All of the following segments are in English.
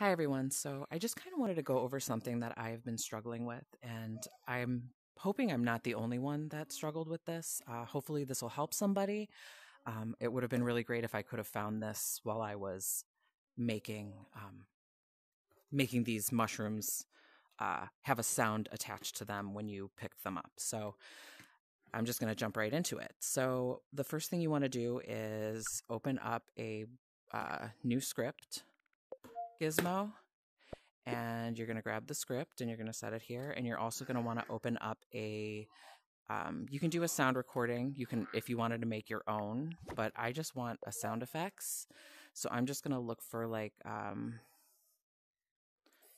Hi, everyone. So, I just kind of wanted to go over something that I've been struggling with, and I'm hoping I'm not the only one that struggled with this. Uh, hopefully, this will help somebody. Um, it would have been really great if I could have found this while I was making um, making these mushrooms uh, have a sound attached to them when you pick them up. So, I'm just going to jump right into it. So, the first thing you want to do is open up a uh, new script gizmo and you're going to grab the script and you're going to set it here and you're also going to want to open up a um, you can do a sound recording you can if you wanted to make your own but i just want a sound effects so i'm just going to look for like um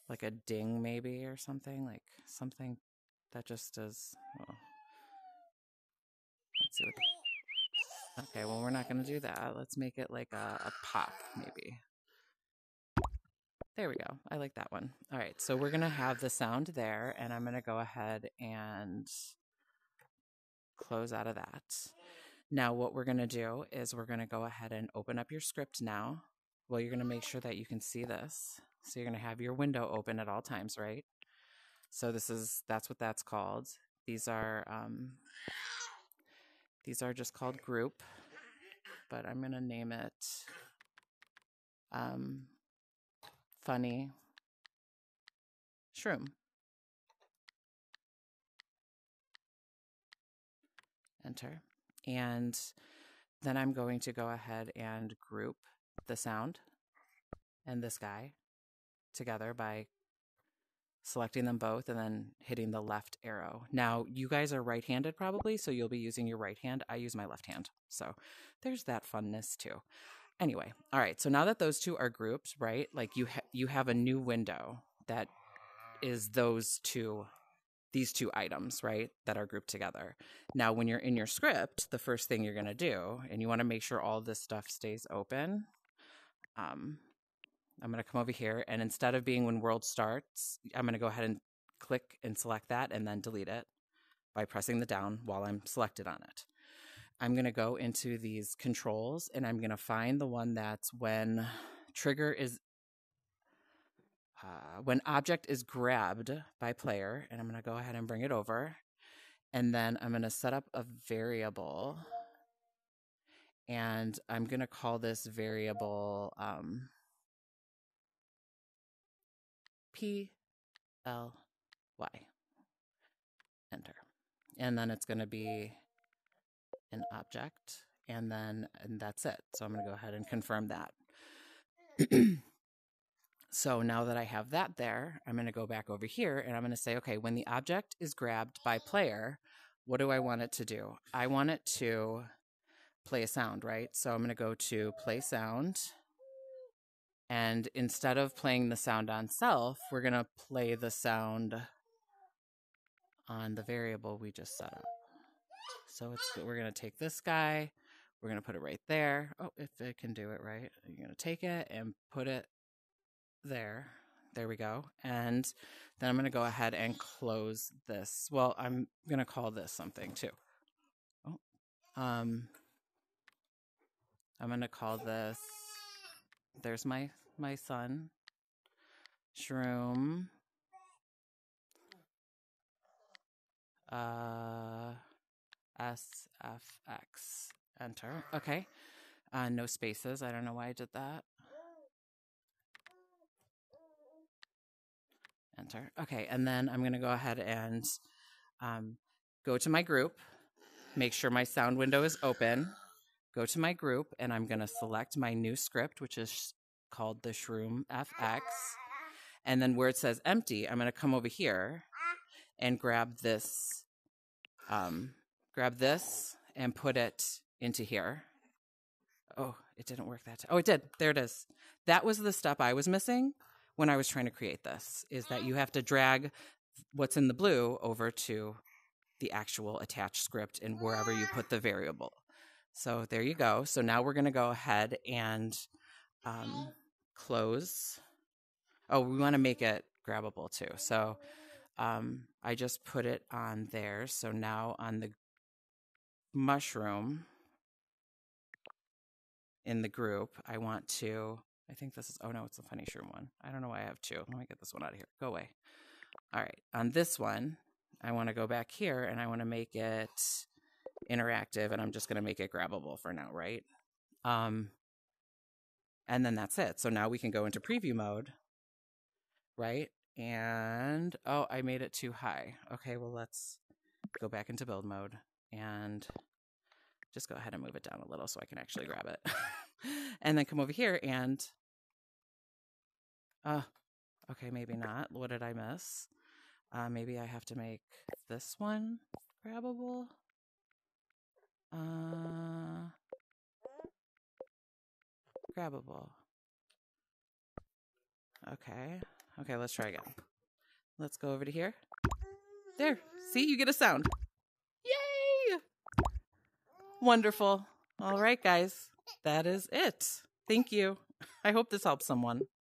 like a ding maybe or something like something that just does well, let's see what the, okay well we're not going to do that let's make it like a, a pop maybe there we go. I like that one. All right. So we're going to have the sound there, and I'm going to go ahead and close out of that. Now, what we're going to do is we're going to go ahead and open up your script now. Well, you're going to make sure that you can see this. So you're going to have your window open at all times, right? So this is, that's what that's called. These are, um, these are just called group, but I'm going to name it, um, funny shroom. Enter. And then I'm going to go ahead and group the sound and this guy together by selecting them both and then hitting the left arrow. Now, you guys are right handed probably, so you'll be using your right hand. I use my left hand. So there's that funness too. Anyway, all right. So now that those two are grouped, right? Like you ha- you have a new window that is those two these two items, right? That are grouped together. Now, when you're in your script, the first thing you're going to do and you want to make sure all this stuff stays open. Um I'm going to come over here and instead of being when world starts, I'm going to go ahead and click and select that and then delete it by pressing the down while I'm selected on it. I'm going to go into these controls and I'm going to find the one that's when trigger is uh, when object is grabbed by player and I'm going to go ahead and bring it over and then I'm going to set up a variable and I'm going to call this variable um, P L Y enter. And then it's going to be an object and then and that's it. So I'm going to go ahead and confirm that. so now that I have that there, I'm going to go back over here and I'm going to say, okay, when the object is grabbed by player, what do I want it to do? I want it to play a sound, right? So I'm going to go to play sound. And instead of playing the sound on self, we're going to play the sound on the variable we just set up. So it's we're gonna take this guy, we're gonna put it right there. Oh, if it can do it right, you're gonna take it and put it there. There we go. And then I'm gonna go ahead and close this. Well, I'm gonna call this something too. Oh, um, I'm gonna call this. There's my my son, Shroom. Uh SFX. Enter. Okay. Uh, no spaces. I don't know why I did that. Enter. Okay. And then I'm going to go ahead and um, go to my group, make sure my sound window is open, go to my group, and I'm going to select my new script, which is called the Shroom FX. And then where it says empty, I'm going to come over here and grab this um, grab this and put it into here. Oh, it didn't work that time. Oh, it did. There it is. That was the step I was missing when I was trying to create this is that you have to drag what's in the blue over to the actual attached script and wherever you put the variable. So there you go. So now we're going to go ahead and um, close. Oh, we want to make it grabbable too. So um, I just put it on there. So now on the mushroom in the group, I want to I think this is, oh no, it's a funny shroom one. I don't know why I have two. Let me get this one out of here. Go away. All right. On this one, I want to go back here and I want to make it interactive and I'm just going to make it grabbable for now, right? Um, and then that's it. So now we can go into preview mode, right? And, oh, I made it too high. Okay, well, let's go back into build mode and just go ahead and move it down a little so I can actually grab it. and then come over here and, uh, okay, maybe not. What did I miss? Uh, maybe I have to make this one grabbable. Uh, grabbable. Okay. Okay, let's try again. Let's go over to here. There. See, you get a sound. Wonderful. All right, guys. That is it. Thank you. I hope this helps someone.